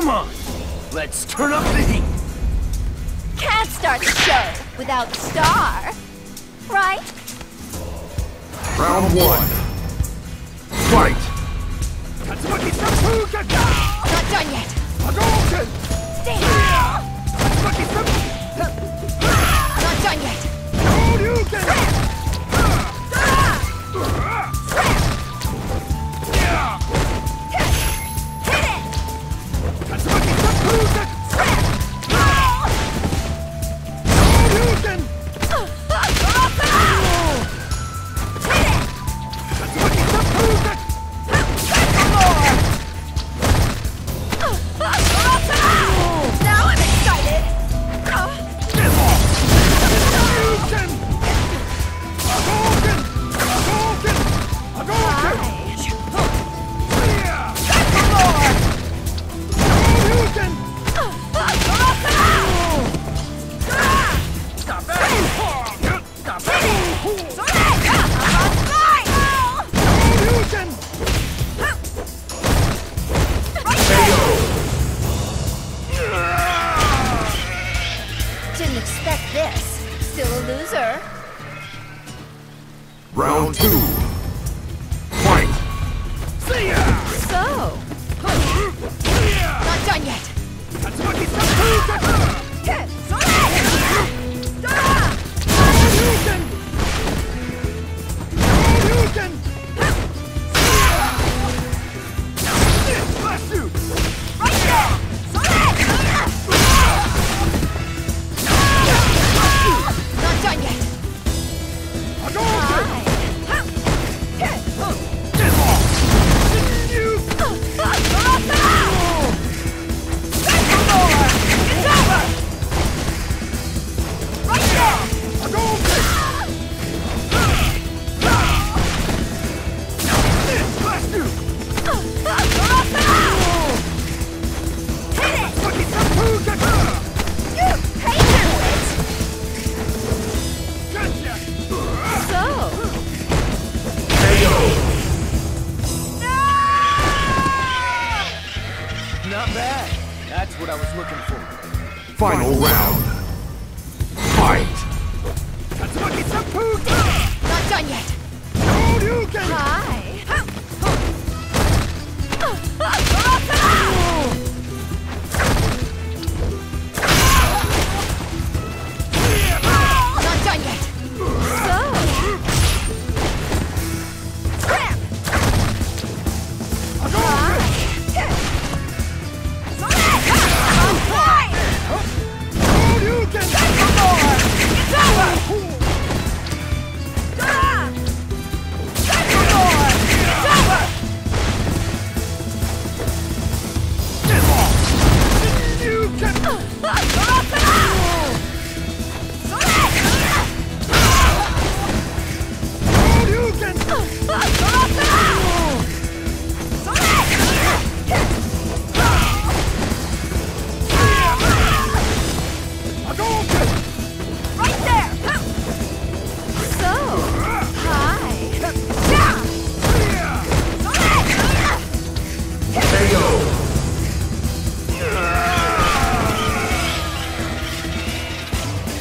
Come on, let's turn up the heat. Can't start the show without the star. Right? Round one. Fight! Tatsumaki Senpukyaku! Not done yet. Hadouken! Stay here. Round two. Fight! See ya! So, not done yet. Not bad. That's what I was looking for. Final round. Fight!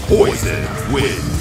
Poison wins.